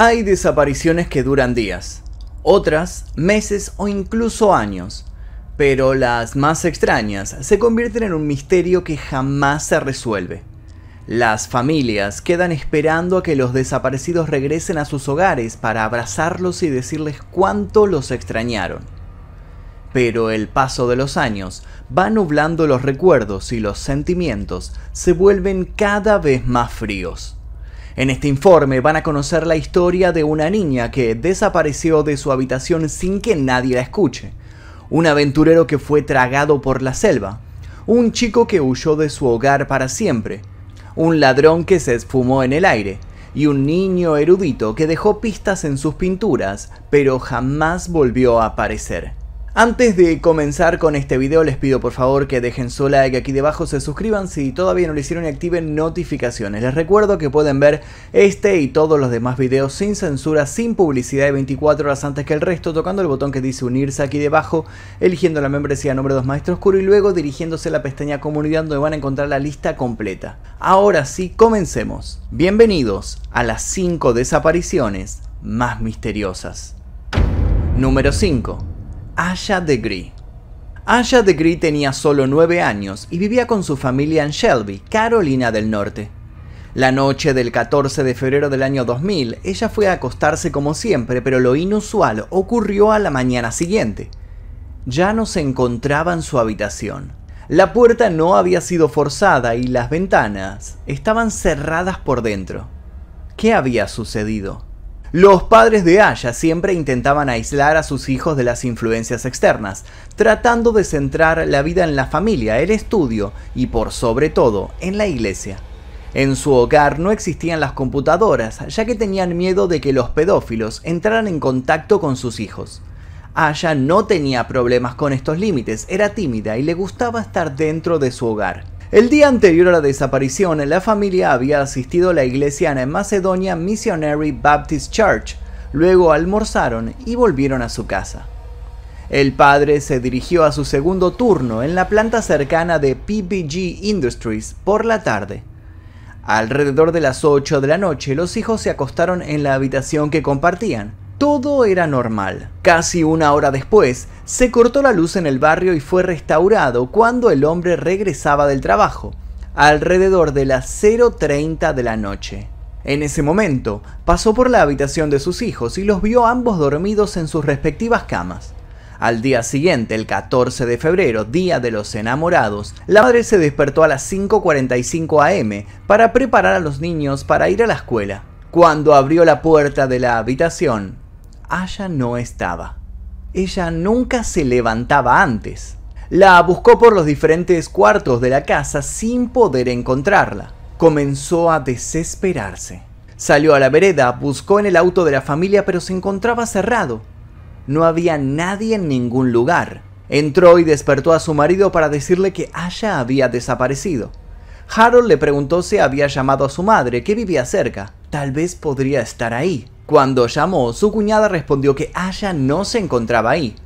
Hay desapariciones que duran días, otras meses o incluso años, pero las más extrañas se convierten en un misterio que jamás se resuelve. Las familias quedan esperando a que los desaparecidos regresen a sus hogares para abrazarlos y decirles cuánto los extrañaron. Pero el paso de los años va nublando los recuerdos y los sentimientos se vuelven cada vez más fríos. En este informe van a conocer la historia de una niña que desapareció de su habitación sin que nadie la escuche, un aventurero que fue tragado por la selva, un chico que huyó de su hogar para siempre, un ladrón que se esfumó en el aire, y un niño erudito que dejó pistas en sus pinturas, pero jamás volvió a aparecer. Antes de comenzar con este video les pido por favor que dejen su like aquí debajo, se suscriban si todavía no lo hicieron y activen notificaciones. Les recuerdo que pueden ver este y todos los demás videos sin censura, sin publicidad de 24 horas antes que el resto, tocando el botón que dice unirse aquí debajo, eligiendo la membresía nombre 2 Maestro Oscuro y luego dirigiéndose a la pestaña comunidad donde van a encontrar la lista completa. Ahora sí, comencemos. Bienvenidos a las 5 desapariciones más misteriosas. Número 5. Asha Degree. Asha Degree tenía solo 9 años y vivía con su familia en Shelby, Carolina del Norte. La noche del 14 de febrero del año 2000, ella fue a acostarse como siempre, pero lo inusual ocurrió a la mañana siguiente. Ya no se encontraba en su habitación. La puerta no había sido forzada y las ventanas estaban cerradas por dentro. ¿Qué había sucedido? Los padres de Aya siempre intentaban aislar a sus hijos de las influencias externas, tratando de centrar la vida en la familia, el estudio y por sobre todo en la iglesia. En su hogar no existían las computadoras, ya que tenían miedo de que los pedófilos entraran en contacto con sus hijos. Aya no tenía problemas con estos límites, era tímida y le gustaba estar dentro de su hogar. El día anterior a la desaparición, la familia había asistido a la iglesia en Macedonia Missionary Baptist Church, luego almorzaron y volvieron a su casa. El padre se dirigió a su segundo turno en la planta cercana de PPG Industries por la tarde. Alrededor de las 8 de la noche, los hijos se acostaron en la habitación que compartían. Todo era normal. Casi una hora después, se cortó la luz en el barrio y fue restaurado cuando el hombre regresaba del trabajo, alrededor de las 0.30 de la noche. En ese momento, pasó por la habitación de sus hijos y los vio ambos dormidos en sus respectivas camas. Al día siguiente, el 14 de febrero, día de los enamorados, la madre se despertó a las 5.45 am para preparar a los niños para ir a la escuela. Cuando abrió la puerta de la habitación, Aya no estaba. Ella nunca se levantaba antes. La buscó por los diferentes cuartos de la casa sin poder encontrarla. Comenzó a desesperarse. Salió a la vereda, buscó en el auto de la familia, pero se encontraba cerrado. No había nadie en ningún lugar. Entró y despertó a su marido para decirle que Aya había desaparecido. Harold le preguntó si había llamado a su madre, que vivía cerca. Tal vez podría estar ahí. Cuando llamó, su cuñada respondió que Aya no se encontraba ahí.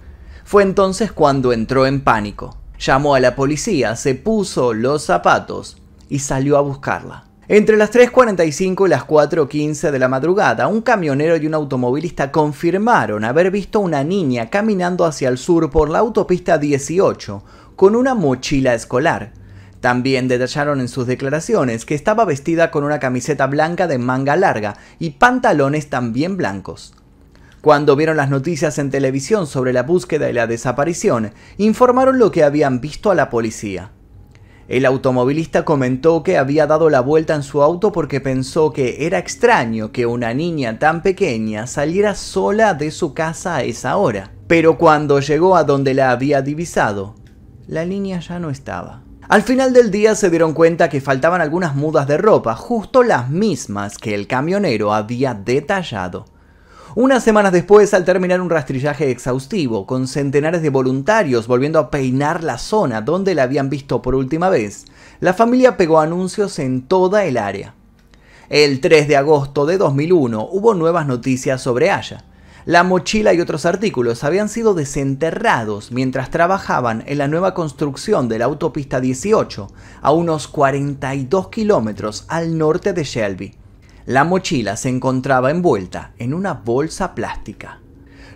Fue entonces cuando entró en pánico. Llamó a la policía, se puso los zapatos y salió a buscarla. Entre las 3.45 y las 4.15 de la madrugada, un camionero y un automovilista confirmaron haber visto una niña caminando hacia el sur por la autopista 18 con una mochila escolar. También detallaron en sus declaraciones que estaba vestida con una camiseta blanca de manga larga y pantalones también blancos. Cuando vieron las noticias en televisión sobre la búsqueda y la desaparición, informaron lo que habían visto a la policía. El automovilista comentó que había dado la vuelta en su auto porque pensó que era extraño que una niña tan pequeña saliera sola de su casa a esa hora. Pero cuando llegó a donde la había divisado, la niña ya no estaba. Al final del día se dieron cuenta que faltaban algunas mudas de ropa, justo las mismas que el camionero había detallado. Unas semanas después, al terminar un rastrillaje exhaustivo, con centenares de voluntarios volviendo a peinar la zona donde la habían visto por última vez, la familia pegó anuncios en toda el área. El 3 de agosto de 2001 hubo nuevas noticias sobre Aya. La mochila y otros artículos habían sido desenterrados mientras trabajaban en la nueva construcción de la autopista 18, a unos 42 kilómetros al norte de Shelby. La mochila se encontraba envuelta en una bolsa plástica.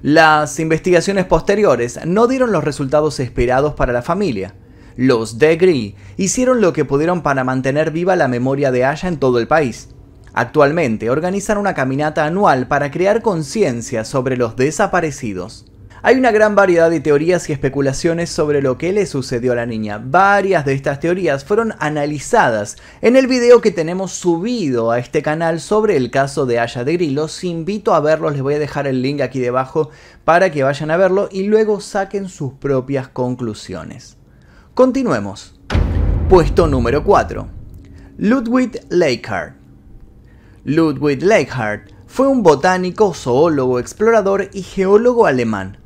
Las investigaciones posteriores no dieron los resultados esperados para la familia. Los Degree hicieron lo que pudieron para mantener viva la memoria de Aya en todo el país. Actualmente organizan una caminata anual para crear conciencia sobre los desaparecidos. Hay una gran variedad de teorías y especulaciones sobre lo que le sucedió a la niña. Varias de estas teorías fueron analizadas en el video que tenemos subido a este canal sobre el caso de Aya de Grillo. Los invito a verlos, les voy a dejar el link aquí debajo para que vayan a verlo y luego saquen sus propias conclusiones. Continuemos. Puesto número 4. Ludwig Leichhardt. Ludwig Leichhardt fue un botánico, zoólogo, explorador y geólogo alemán.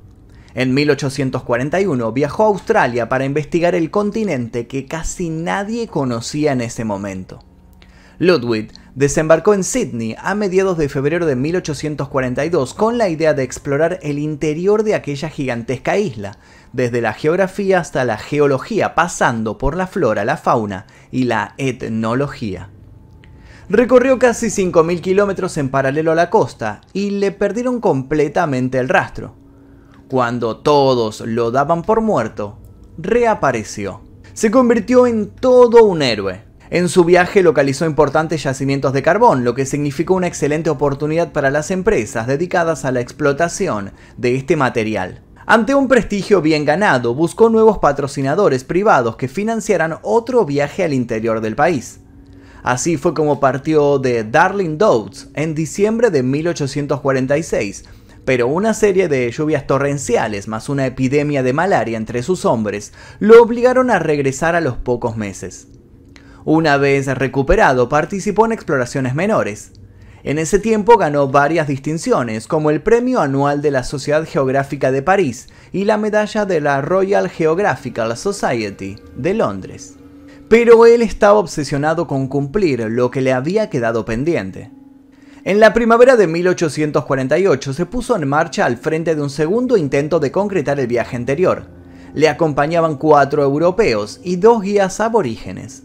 En 1841 viajó a Australia para investigar el continente que casi nadie conocía en ese momento. Ludwig desembarcó en Sydney a mediados de febrero de 1842 con la idea de explorar el interior de aquella gigantesca isla, desde la geografía hasta la geología, pasando por la flora, la fauna y la etnología. Recorrió casi 5.000 kilómetros en paralelo a la costa y le perdieron completamente el rastro. Cuando todos lo daban por muerto, reapareció. Se convirtió en todo un héroe. En su viaje localizó importantes yacimientos de carbón, lo que significó una excelente oportunidad para las empresas dedicadas a la explotación de este material. Ante un prestigio bien ganado, buscó nuevos patrocinadores privados que financiaran otro viaje al interior del país. Así fue como partió de Darling Downs en diciembre de 1846, pero una serie de lluvias torrenciales más una epidemia de malaria entre sus hombres lo obligaron a regresar a los pocos meses. Una vez recuperado participó en exploraciones menores. En ese tiempo ganó varias distinciones, como el Premio Anual de la Sociedad Geográfica de París y la medalla de la Royal Geographical Society de Londres pero él estaba obsesionado con cumplir lo que le había quedado pendiente. En la primavera de 1848 se puso en marcha al frente de un segundo intento de concretar el viaje anterior. Le acompañaban cuatro europeos y dos guías aborígenes.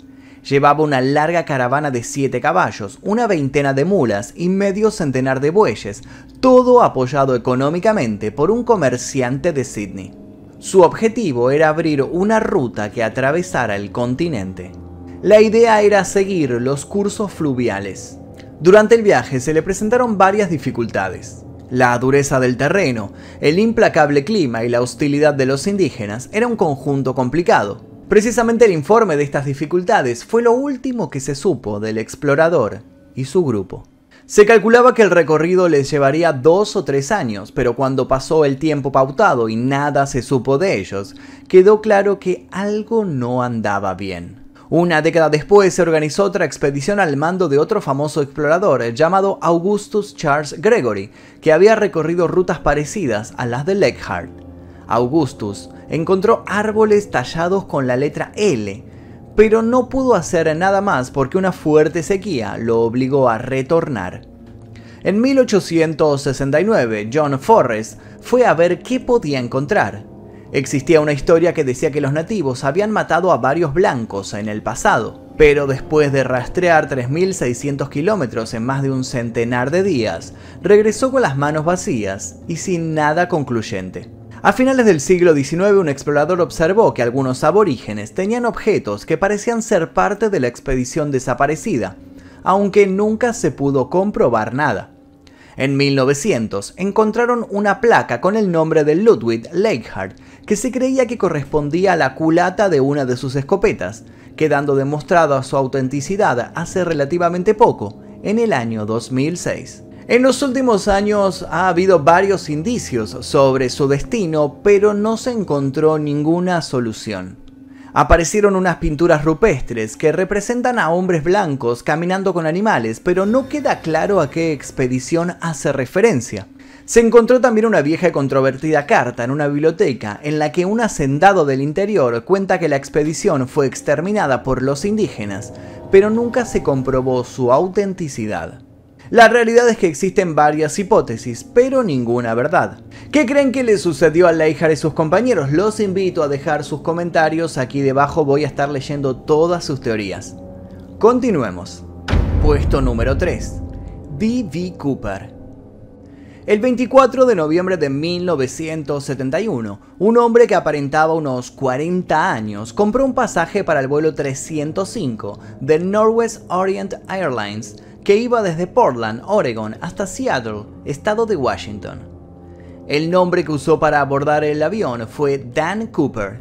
Llevaba una larga caravana de siete caballos, una veintena de mulas y medio centenar de bueyes, todo apoyado económicamente por un comerciante de Sydney. Su objetivo era abrir una ruta que atravesara el continente. La idea era seguir los cursos fluviales. Durante el viaje se le presentaron varias dificultades. La dureza del terreno, el implacable clima y la hostilidad de los indígenas era un conjunto complicado. Precisamente el informe de estas dificultades fue lo último que se supo del explorador y su grupo. Se calculaba que el recorrido les llevaría dos o tres años, pero cuando pasó el tiempo pautado y nada se supo de ellos, quedó claro que algo no andaba bien. Una década después se organizó otra expedición al mando de otro famoso explorador llamado Augustus Charles Gregory, que había recorrido rutas parecidas a las de Leichhardt. Augustus encontró árboles tallados con la letra L, pero no pudo hacer nada más porque una fuerte sequía lo obligó a retornar. En 1869, John Forrest fue a ver qué podía encontrar. Existía una historia que decía que los nativos habían matado a varios blancos en el pasado, pero después de rastrear 3.600 kilómetros en más de un centenar de días, regresó con las manos vacías y sin nada concluyente. A finales del siglo XIX un explorador observó que algunos aborígenes tenían objetos que parecían ser parte de la expedición desaparecida, aunque nunca se pudo comprobar nada. En 1900 encontraron una placa con el nombre de Ludwig Leichhardt que se creía que correspondía a la culata de una de sus escopetas, quedando demostrada su autenticidad hace relativamente poco, en el año 2006. En los últimos años ha habido varios indicios sobre su destino, pero no se encontró ninguna solución. Aparecieron unas pinturas rupestres que representan a hombres blancos caminando con animales, pero no queda claro a qué expedición hace referencia. Se encontró también una vieja y controvertida carta en una biblioteca en la que un hacendado del interior cuenta que la expedición fue exterminada por los indígenas, pero nunca se comprobó su autenticidad. La realidad es que existen varias hipótesis, pero ninguna verdad. ¿Qué creen que le sucedió a Leijar y sus compañeros? Los invito a dejar sus comentarios, aquí debajo voy a estar leyendo todas sus teorías. Continuemos. Puesto número 3. D.V. Cooper. El 24 de noviembre de 1971, un hombre que aparentaba unos 40 años compró un pasaje para el vuelo 305 de Northwest Orient Airlines que iba desde Portland, Oregon, hasta Seattle, estado de Washington. El nombre que usó para abordar el avión fue Dan Cooper.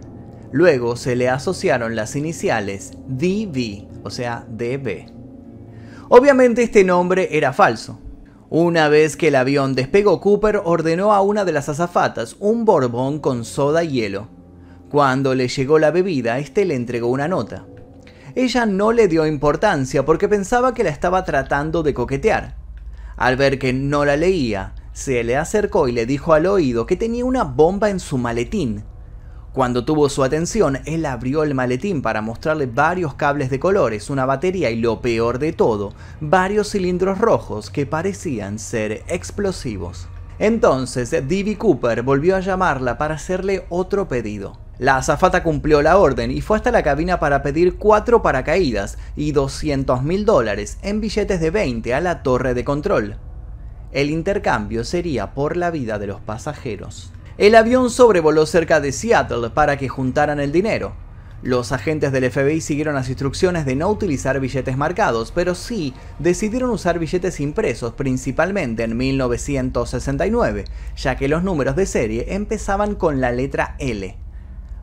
Luego se le asociaron las iniciales DV, o sea, DB. Obviamente este nombre era falso. Una vez que el avión despegó, Cooper ordenó a una de las azafatas un borbón con soda y hielo. Cuando le llegó la bebida, este le entregó una nota. Ella no le dio importancia porque pensaba que la estaba tratando de coquetear. Al ver que no la leía, se le acercó y le dijo al oído que tenía una bomba en su maletín. Cuando tuvo su atención, él abrió el maletín para mostrarle varios cables de colores, una batería y lo peor de todo, varios cilindros rojos que parecían ser explosivos. Entonces, D.B. Cooper volvió a llamarla para hacerle otro pedido. La azafata cumplió la orden y fue hasta la cabina para pedir cuatro paracaídas y 200 mil dólares en billetes de 20 a la torre de control. El intercambio sería por la vida de los pasajeros. El avión sobrevoló cerca de Seattle para que juntaran el dinero. Los agentes del FBI siguieron las instrucciones de no utilizar billetes marcados, pero sí decidieron usar billetes impresos principalmente en 1969, ya que los números de serie empezaban con la letra L.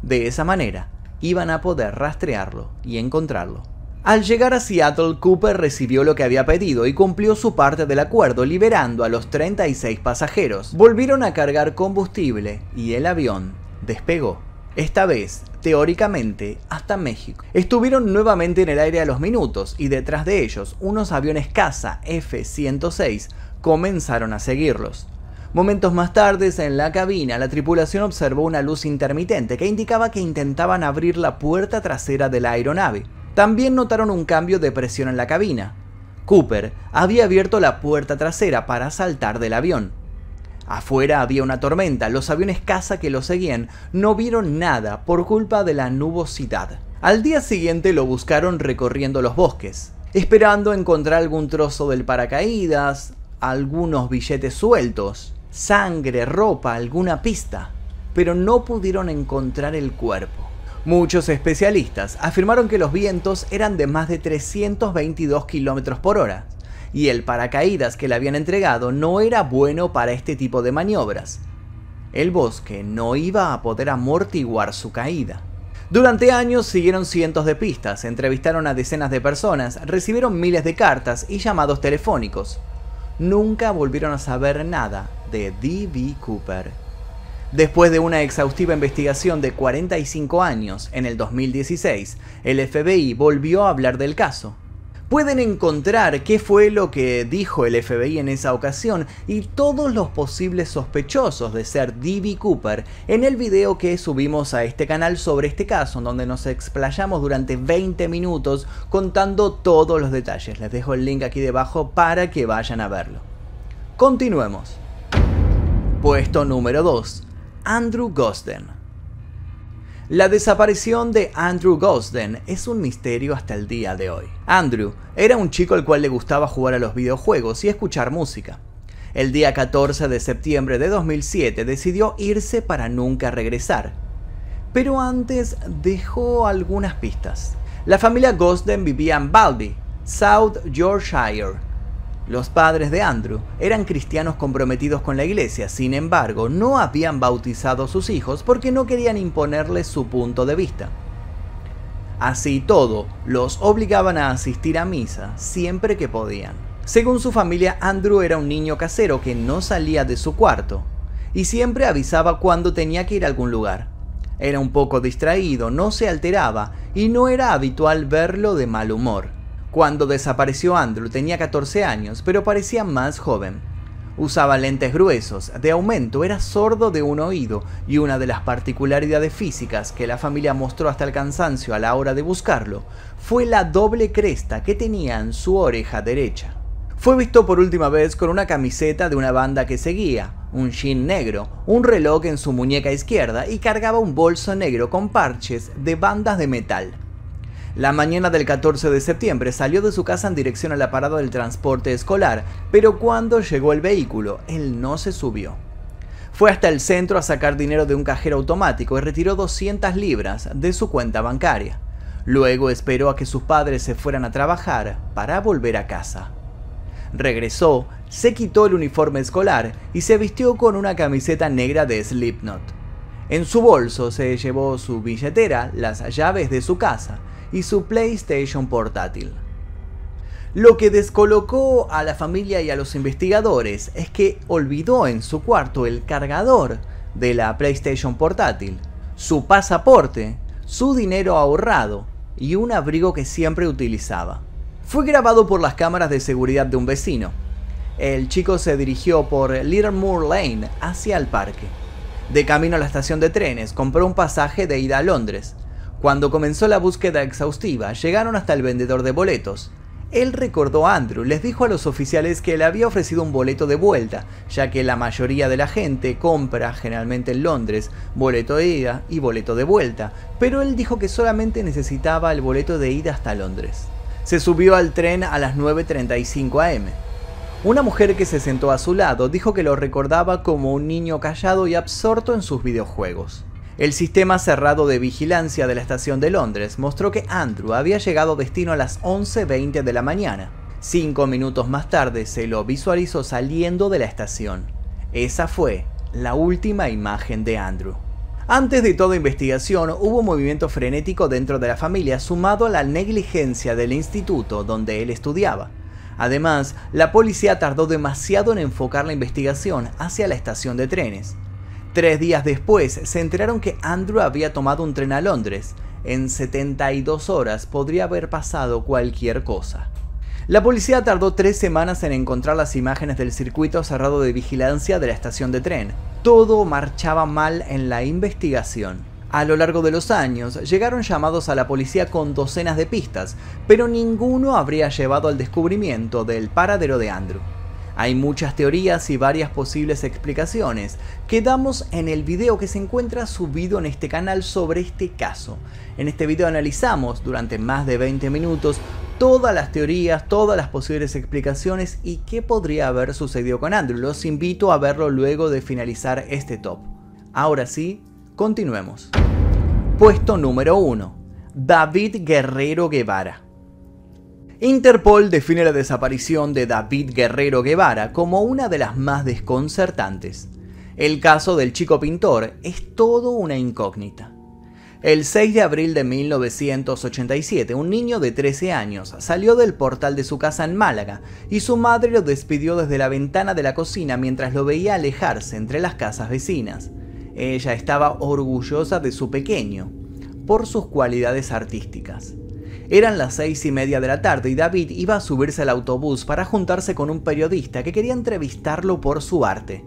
De esa manera, iban a poder rastrearlo y encontrarlo. Al llegar a Seattle, Cooper recibió lo que había pedido y cumplió su parte del acuerdo, liberando a los 36 pasajeros. Volvieron a cargar combustible y el avión despegó. Esta vez, teóricamente, hasta México. Estuvieron nuevamente en el aire a los minutos y detrás de ellos, unos aviones caza F-106 comenzaron a seguirlos. Momentos más tarde, en la cabina, la tripulación observó una luz intermitente que indicaba que intentaban abrir la puerta trasera de la aeronave. También notaron un cambio de presión en la cabina. Cooper había abierto la puerta trasera para saltar del avión. Afuera había una tormenta, los aviones caza que lo seguían no vieron nada por culpa de la nubosidad. Al día siguiente lo buscaron recorriendo los bosques, esperando encontrar algún trozo del paracaídas, algunos billetes sueltos, sangre, ropa, alguna pista, pero no pudieron encontrar el cuerpo. Muchos especialistas afirmaron que los vientos eran de más de 322 km por hora, y el paracaídas que le habían entregado no era bueno para este tipo de maniobras. El bosque no iba a poder amortiguar su caída. Durante años siguieron cientos de pistas, entrevistaron a decenas de personas, recibieron miles de cartas y llamados telefónicos. Nunca volvieron a saber nada de D.B. Cooper. Después de una exhaustiva investigación de 45 años en el 2016, el FBI volvió a hablar del caso. Pueden encontrar qué fue lo que dijo el FBI en esa ocasión y todos los posibles sospechosos de ser D.B. Cooper en el video que subimos a este canal sobre este caso, en donde nos explayamos durante 20 minutos contando todos los detalles. Les dejo el link aquí debajo para que vayan a verlo. Continuemos. Puesto número 2. Andrew Gosden. La desaparición de Andrew Gosden es un misterio hasta el día de hoy. Andrew era un chico al cual le gustaba jugar a los videojuegos y escuchar música. El día 14 de septiembre de 2007 decidió irse para nunca regresar. Pero antes dejó algunas pistas. La familia Gosden vivía en Balby, South Yorkshire, los padres de Andrew eran cristianos comprometidos con la iglesia, sin embargo, no habían bautizado a sus hijos porque no querían imponerles su punto de vista. Así todo, los obligaban a asistir a misa siempre que podían. Según su familia, Andrew era un niño casero que no salía de su cuarto y siempre avisaba cuando tenía que ir a algún lugar. Era un poco distraído, no se alteraba y no era habitual verlo de mal humor. Cuando desapareció Andrew tenía 14 años, pero parecía más joven. Usaba lentes gruesos, de aumento, era sordo de un oído y una de las particularidades físicas que la familia mostró hasta el cansancio a la hora de buscarlo fue la doble cresta que tenía en su oreja derecha. Fue visto por última vez con una camiseta de una banda que seguía, un jean negro, un reloj en su muñeca izquierda y cargaba un bolso negro con parches de bandas de metal. La mañana del 14 de septiembre salió de su casa en dirección a la parada del transporte escolar, pero cuando llegó el vehículo, él no se subió. Fue hasta el centro a sacar dinero de un cajero automático y retiró 200 libras de su cuenta bancaria. Luego esperó a que sus padres se fueran a trabajar para volver a casa. Regresó, se quitó el uniforme escolar y se vistió con una camiseta negra de Slipknot. En su bolso se llevó su billetera, las llaves de su casa y su PlayStation portátil. Lo que descolocó a la familia y a los investigadores es que olvidó en su cuarto el cargador de la PlayStation portátil, su pasaporte, su dinero ahorrado y un abrigo que siempre utilizaba. Fue grabado por las cámaras de seguridad de un vecino. El chico se dirigió por Little Moor Lane hacia el parque. De camino a la estación de trenes, compró un pasaje de ida a Londres. Cuando comenzó la búsqueda exhaustiva, llegaron hasta el vendedor de boletos. Él recordó a Andrew, les dijo a los oficiales que le había ofrecido un boleto de vuelta, ya que la mayoría de la gente compra, generalmente en Londres, boleto de ida y boleto de vuelta, pero él dijo que solamente necesitaba el boleto de ida hasta Londres. Se subió al tren a las 9.35 am. Una mujer que se sentó a su lado dijo que lo recordaba como un niño callado y absorto en sus videojuegos. El sistema cerrado de vigilancia de la estación de Londres mostró que Andrew había llegado destino a las 11.20 de la mañana. Cinco minutos más tarde se lo visualizó saliendo de la estación. Esa fue la última imagen de Andrew. Antes de toda investigación hubo movimiento frenético dentro de la familia sumado a la negligencia del instituto donde él estudiaba. Además, la policía tardó demasiado en enfocar la investigación hacia la estación de trenes. Tres días después se enteraron que Andrew había tomado un tren a Londres. En 72 horas podría haber pasado cualquier cosa. La policía tardó tres semanas en encontrar las imágenes del circuito cerrado de vigilancia de la estación de tren. Todo marchaba mal en la investigación. A lo largo de los años llegaron llamados a la policía con docenas de pistas, pero ninguno habría llevado al descubrimiento del paradero de Andrew. Hay muchas teorías y varias posibles explicaciones que damos en el video que se encuentra subido en este canal sobre este caso. En este video analizamos durante más de 20 minutos todas las teorías, todas las posibles explicaciones y qué podría haber sucedido con Andrew. Los invito a verlo luego de finalizar este top. Ahora sí, continuemos. Puesto número 1. David Guerrero Guevara. Interpol define la desaparición de David Guerrero Guevara como una de las más desconcertantes. El caso del chico pintor es todo una incógnita. El 6 de abril de 1987, un niño de 13 años salió del portal de su casa en Málaga y su madre lo despidió desde la ventana de la cocina mientras lo veía alejarse entre las casas vecinas. Ella estaba orgullosa de su pequeño, por sus cualidades artísticas. Eran las seis y media de la tarde y David iba a subirse al autobús para juntarse con un periodista que quería entrevistarlo por su arte.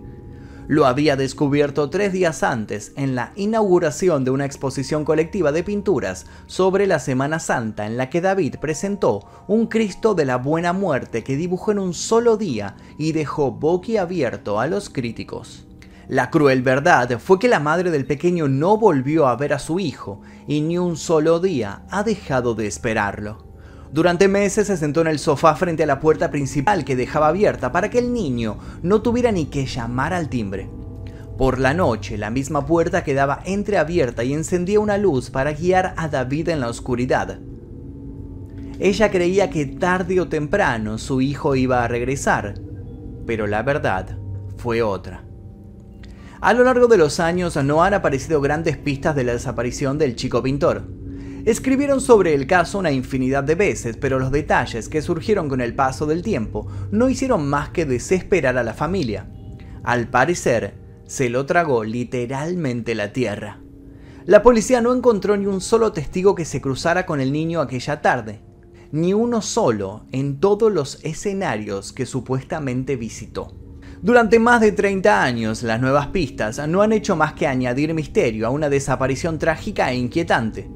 Lo había descubierto tres días antes en la inauguración de una exposición colectiva de pinturas sobre la Semana Santa en la que David presentó un Cristo de la Buena Muerte que dibujó en un solo día y dejó boquiabierto a los críticos. La cruel verdad fue que la madre del pequeño no volvió a ver a su hijo y ni un solo día ha dejado de esperarlo. Durante meses se sentó en el sofá frente a la puerta principal que dejaba abierta para que el niño no tuviera ni que llamar al timbre. Por la noche, la misma puerta quedaba entreabierta y encendía una luz para guiar a David en la oscuridad. Ella creía que tarde o temprano su hijo iba a regresar, pero la verdad fue otra. A lo largo de los años no han aparecido grandes pistas de la desaparición del chico pintor. Escribieron sobre el caso una infinidad de veces, pero los detalles que surgieron con el paso del tiempo no hicieron más que desesperar a la familia. Al parecer, se lo tragó literalmente la tierra. La policía no encontró ni un solo testigo que se cruzara con el niño aquella tarde, ni uno solo en todos los escenarios que supuestamente visitó. Durante más de 30 años, las nuevas pistas no han hecho más que añadir misterio a una desaparición trágica e inquietante.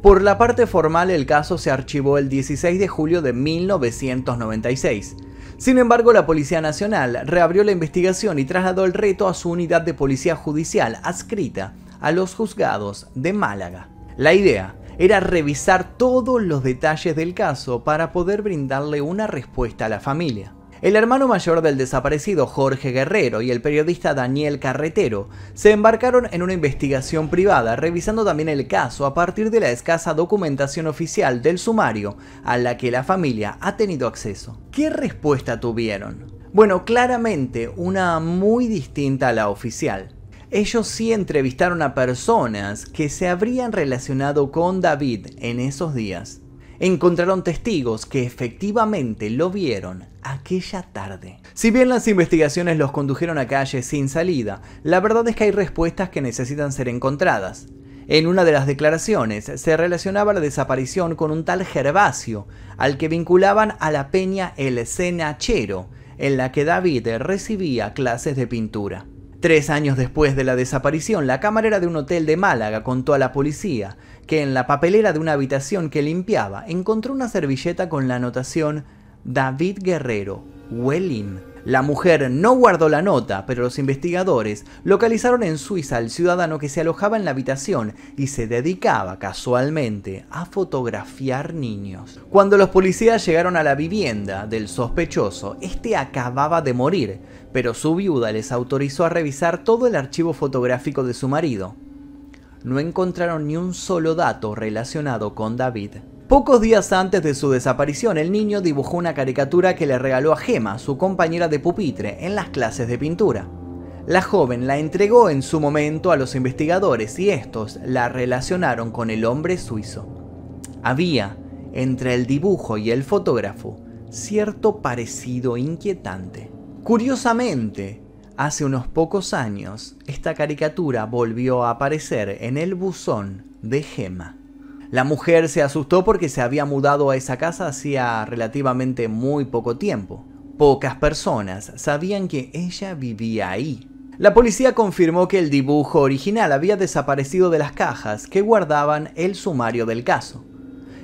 Por la parte formal, el caso se archivó el 16 de julio de 1996. Sin embargo, la Policía Nacional reabrió la investigación y trasladó el reto a su unidad de policía judicial adscrita a los juzgados de Málaga. La idea era revisar todos los detalles del caso para poder brindarle una respuesta a la familia. El hermano mayor del desaparecido Jorge Guerrero y el periodista Daniel Carretero se embarcaron en una investigación privada revisando también el caso a partir de la escasa documentación oficial del sumario a la que la familia ha tenido acceso. ¿Qué respuesta tuvieron? Bueno, claramente una muy distinta a la oficial. Ellos sí entrevistaron a personas que se habrían relacionado con David en esos días encontraron testigos que efectivamente lo vieron aquella tarde. Si bien las investigaciones los condujeron a calles sin salida, la verdad es que hay respuestas que necesitan ser encontradas. En una de las declaraciones se relacionaba la desaparición con un tal Gervasio, al que vinculaban a la peña El Cenachero, en la que David recibía clases de pintura. Tres años después de la desaparición, la camarera de un hotel de Málaga contó a la policía que en la papelera de una habitación que limpiaba encontró una servilleta con la anotación David Guerrero, Welling. La mujer no guardó la nota, pero los investigadores localizaron en Suiza al ciudadano que se alojaba en la habitación y se dedicaba casualmente a fotografiar niños. Cuando los policías llegaron a la vivienda del sospechoso, este acababa de morir, pero su viuda les autorizó a revisar todo el archivo fotográfico de su marido. No encontraron ni un solo dato relacionado con David. Pocos días antes de su desaparición, el niño dibujó una caricatura que le regaló a Gema, su compañera de pupitre, en las clases de pintura. La joven la entregó en su momento a los investigadores y estos la relacionaron con el hombre suizo. Había, entre el dibujo y el fotógrafo, cierto parecido inquietante. Curiosamente, hace unos pocos años, esta caricatura volvió a aparecer en el buzón de Gema. La mujer se asustó porque se había mudado a esa casa hacía relativamente muy poco tiempo. Pocas personas sabían que ella vivía ahí. La policía confirmó que el dibujo original había desaparecido de las cajas que guardaban el sumario del caso.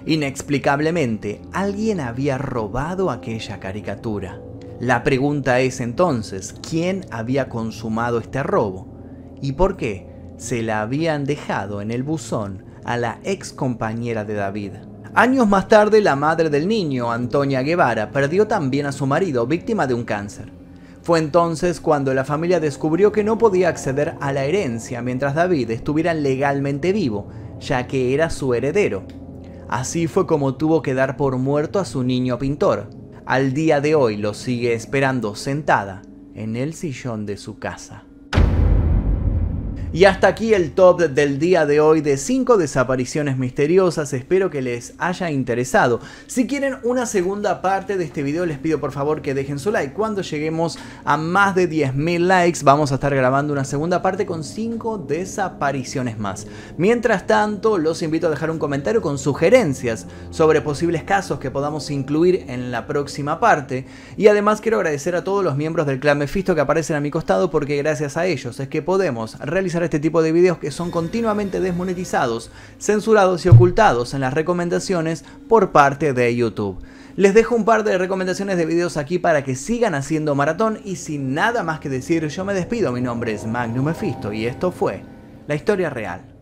Inexplicablemente, alguien había robado aquella caricatura. La pregunta es entonces, ¿quién había consumado este robo? ¿Y por qué se la habían dejado en el buzón a la ex compañera de David. Años más tarde, la madre del niño, Antonia Guevara, perdió también a su marido, víctima de un cáncer. Fue entonces cuando la familia descubrió que no podía acceder a la herencia mientras David estuviera legalmente vivo, ya que era su heredero. Así fue como tuvo que dar por muerto a su niño pintor. Al día de hoy lo sigue esperando sentada en el sillón de su casa. Y hasta aquí el top del día de hoy de 5 desapariciones misteriosas, espero que les haya interesado. Si quieren una segunda parte de este video les pido por favor que dejen su like. Cuando lleguemos a más de 10.000 likes vamos a estar grabando una segunda parte con 5 desapariciones más. Mientras tanto los invito a dejar un comentario con sugerencias sobre posibles casos que podamos incluir en la próxima parte. Y además quiero agradecer a todos los miembros del clan Mephisto que aparecen a mi costado porque gracias a ellos es que podemos realizar este tipo de videos que son continuamente desmonetizados, censurados y ocultados en las recomendaciones por parte de YouTube. Les dejo un par de recomendaciones de videos aquí para que sigan haciendo maratón y sin nada más que decir yo me despido, mi nombre es Magnum Mephisto y esto fue La Historia Real.